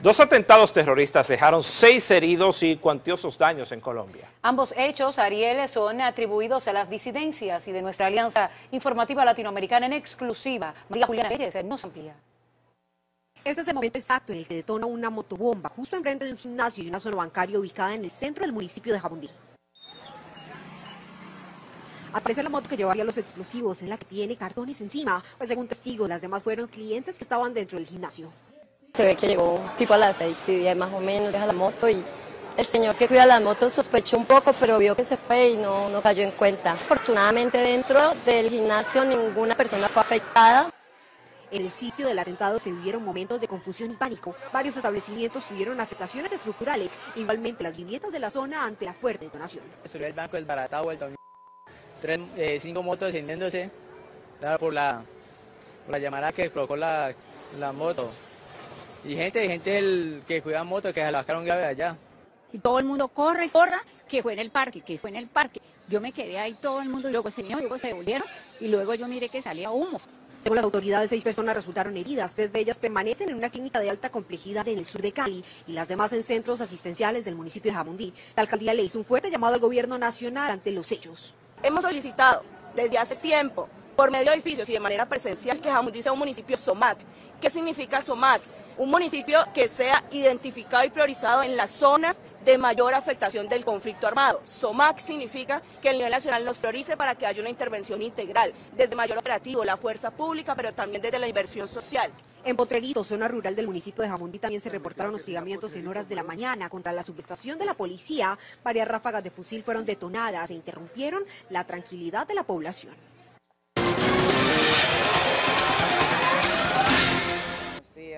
Dos atentados terroristas dejaron seis heridos y cuantiosos daños en Colombia. Ambos hechos, Ariel, son atribuidos a las disidencias y de nuestra Alianza Informativa Latinoamericana en exclusiva. María Juliana Reyes nos amplía. Este es el momento exacto en el que detona una motobomba justo enfrente de un gimnasio y una zona bancaria ubicada en el centro del municipio de Jabondí. Aparece la moto que llevaría los explosivos, en la que tiene cartones encima, pues según testigos, las demás fueron clientes que estaban dentro del gimnasio. Se ve que llegó tipo a las seis y diez más o menos, deja la moto y el señor que cuida las motos sospechó un poco, pero vio que se fue y no, no cayó en cuenta. Afortunadamente dentro del gimnasio ninguna persona fue afectada. En el sitio del atentado se vivieron momentos de confusión y pánico. Varios establecimientos tuvieron afectaciones estructurales, igualmente las viviendas de la zona ante la fuerte detonación. Subió el banco desbaratado, el tres, eh, cinco motos descendiéndose por la, por la llamada que provocó la, la moto. Y gente, gente el, que cuida motos que se la sacaron grave allá. Y todo el mundo corre y corra, que fue en el parque, que fue en el parque. Yo me quedé ahí todo el mundo y luego se vino, luego se volvieron y luego yo miré que salía humo. Según las autoridades, seis personas resultaron heridas. Tres de ellas permanecen en una clínica de alta complejidad en el sur de Cali y las demás en centros asistenciales del municipio de Jamundí. La alcaldía le hizo un fuerte llamado al gobierno nacional ante los hechos. Hemos solicitado desde hace tiempo, por medio de edificios y de manera presencial, que Jamundí sea un municipio SOMAC. ¿Qué significa SOMAC? Un municipio que sea identificado y priorizado en las zonas de mayor afectación del conflicto armado. SOMAC significa que el nivel nacional nos priorice para que haya una intervención integral, desde mayor operativo, la fuerza pública, pero también desde la inversión social. En Potrerito, zona rural del municipio de Jamundí, también se reportaron hostigamientos en horas de la mañana contra la subestación de la policía. Varias ráfagas de fusil fueron detonadas e interrumpieron la tranquilidad de la población.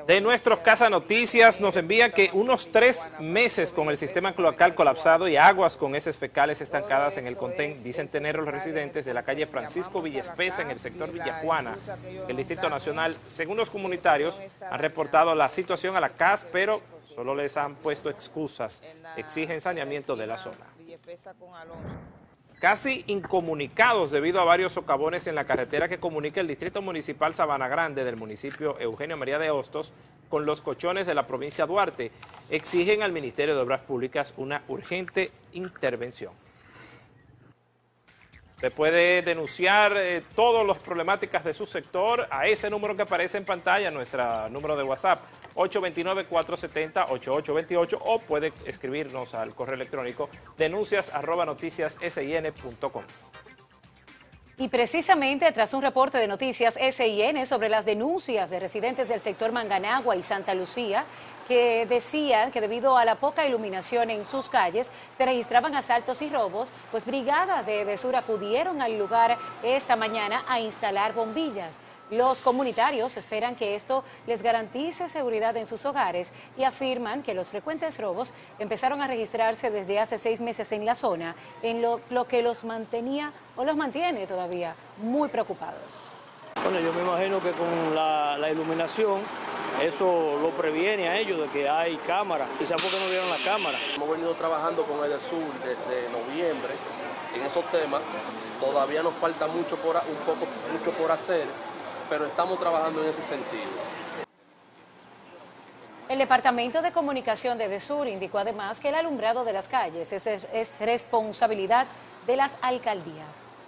De nuestros Casa Noticias nos envían que unos tres meses con el sistema cloacal colapsado y aguas con heces fecales estancadas en el contén, dicen tener los residentes de la calle Francisco Villespesa en el sector Villajuana. El Distrito Nacional, según los comunitarios, han reportado la situación a la CAS, pero solo les han puesto excusas. Exigen saneamiento de la zona casi incomunicados debido a varios socavones en la carretera que comunica el Distrito Municipal Sabana Grande del municipio Eugenio María de Hostos con los cochones de la provincia Duarte, exigen al Ministerio de Obras Públicas una urgente intervención. Usted puede denunciar eh, todas las problemáticas de su sector a ese número que aparece en pantalla, nuestro número de WhatsApp, 829-470-8828 o puede escribirnos al correo electrónico denuncias arroba noticias. Y precisamente tras un reporte de noticias SIN sobre las denuncias de residentes del sector Manganagua y Santa Lucía, que decían que debido a la poca iluminación en sus calles se registraban asaltos y robos, pues brigadas de Edesur acudieron al lugar esta mañana a instalar bombillas. Los comunitarios esperan que esto les garantice seguridad en sus hogares y afirman que los frecuentes robos empezaron a registrarse desde hace seis meses en la zona, en lo, que los mantenía o los mantiene todavía muy preocupados. Bueno, yo me imagino que con la, iluminación eso lo previene a ellos de que hay cámaras, quizás porque no vieron la cámara. Hemos venido trabajando con el Sur desde noviembre en esos temas, todavía nos falta mucho por, un poco, mucho por hacer, pero estamos trabajando en ese sentido. El Departamento de Comunicación de DESUR indicó además que el alumbrado de las calles es responsabilidad de las alcaldías.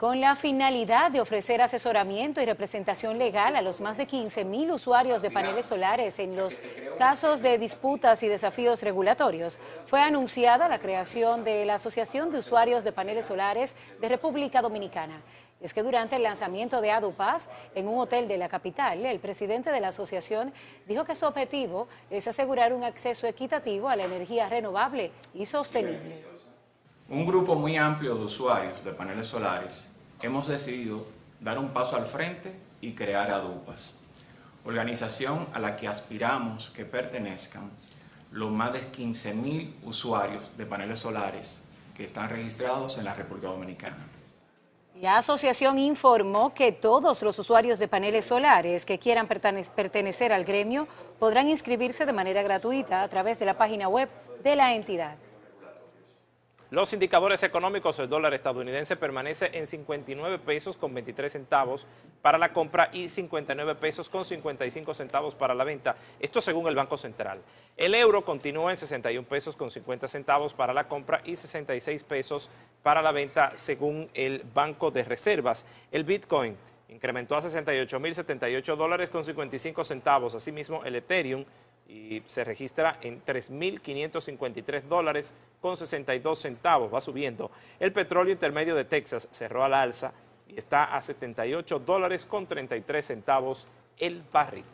Con la finalidad de ofrecer asesoramiento y representación legal a los más de 15 mil usuarios de paneles solares en los casos de disputas y desafíos regulatorios, fue anunciada la creación de la Asociación de Usuarios de Paneles Solares de República Dominicana. Es que durante el lanzamiento de Adupaz en un hotel de la capital, el presidente de la asociación dijo que su objetivo es asegurar un acceso equitativo a la energía renovable y sostenible. Un grupo muy amplio de usuarios de paneles solares hemos decidido dar un paso al frente y crear ADUPAS, organización a la que aspiramos que pertenezcan los más de 15.000 usuarios de paneles solares que están registrados en la República Dominicana. La asociación informó que todos los usuarios de paneles solares que quieran pertenecer al gremio podrán inscribirse de manera gratuita a través de la página web de la entidad. Los indicadores económicos, el dólar estadounidense permanece en 59 pesos con 23 centavos para la compra y 59 pesos con 55 centavos para la venta. Esto según el Banco Central. El euro continúa en 61 pesos con 50 centavos para la compra y 66 pesos para la venta según el Banco de Reservas. El Bitcoin incrementó a 68.078 dólares con 55 centavos. Asimismo, el Ethereum y se registra en 3.553 dólares con 62 centavos, va subiendo. El petróleo intermedio de Texas cerró al alza y está a 78 dólares con 33 centavos el barril.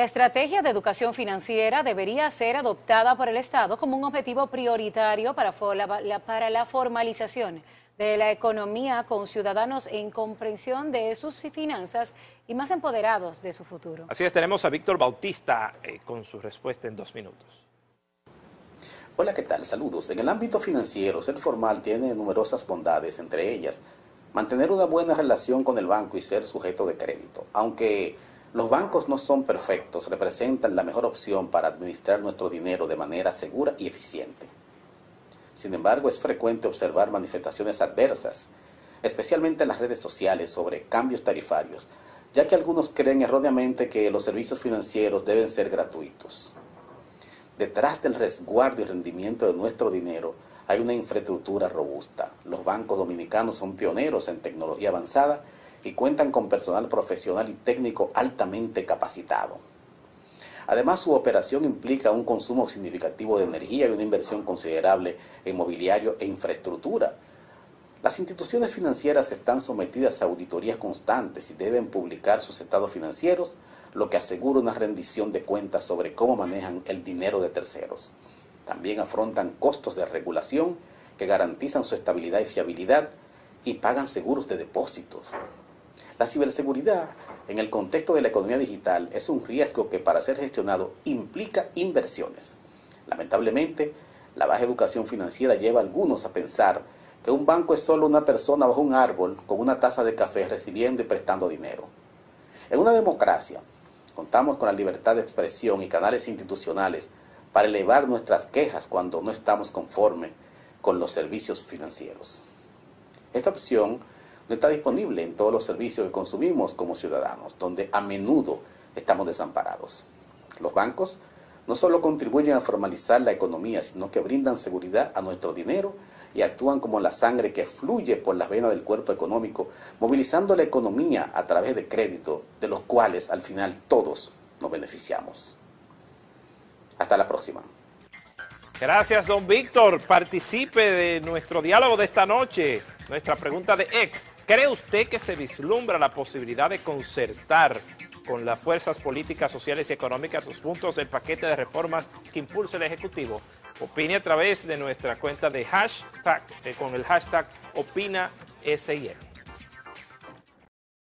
La estrategia de educación financiera debería ser adoptada por el Estado como un objetivo prioritario para, para la formalización de la economía con ciudadanos en comprensión de sus finanzas y más empoderados de su futuro. Así es, tenemos a Víctor Bautista eh, con su respuesta en dos minutos. Hola, ¿qué tal? Saludos. En el ámbito financiero, ser formal tiene numerosas bondades, entre ellas mantener una buena relación con el banco y ser sujeto de crédito. Aunque los bancos no son perfectos, representan la mejor opción para administrar nuestro dinero de manera segura y eficiente. Sin embargo, es frecuente observar manifestaciones adversas, especialmente en las redes sociales, sobre cambios tarifarios, ya que algunos creen erróneamente que los servicios financieros deben ser gratuitos. Detrás del resguardo y rendimiento de nuestro dinero hay una infraestructura robusta. Los bancos dominicanos son pioneros en tecnología avanzada y cuentan con personal profesional y técnico altamente capacitado. Además, su operación implica un consumo significativo de energía y una inversión considerable en mobiliario e infraestructura. Las instituciones financieras están sometidas a auditorías constantes y deben publicar sus estados financieros, lo que asegura una rendición de cuentas sobre cómo manejan el dinero de terceros. También afrontan costos de regulación que garantizan su estabilidad y fiabilidad y pagan seguros de depósitos. La ciberseguridad en el contexto de la economía digital es un riesgo que para ser gestionado implica inversiones. Lamentablemente, la baja educación financiera lleva a algunos a pensar que un banco es solo una persona bajo un árbol con una taza de café recibiendo y prestando dinero. En una democracia, contamos con la libertad de expresión y canales institucionales para elevar nuestras quejas cuando no estamos conformes con los servicios financieros. Esta opción no está disponible en todos los servicios que consumimos como ciudadanos, donde a menudo estamos desamparados. Los bancos no solo contribuyen a formalizar la economía, sino que brindan seguridad a nuestro dinero y actúan como la sangre que fluye por las venas del cuerpo económico, movilizando la economía a través de crédito, de los cuales al final todos nos beneficiamos. Hasta la próxima. Gracias, don Víctor. Participe de nuestro diálogo de esta noche. Nuestra pregunta de ex. ¿Cree usted que se vislumbra la posibilidad de concertar con las fuerzas políticas, sociales y económicas los puntos del paquete de reformas que impulsa el Ejecutivo? Opine a través de nuestra cuenta de hashtag, eh, con el hashtag OpinaSIE.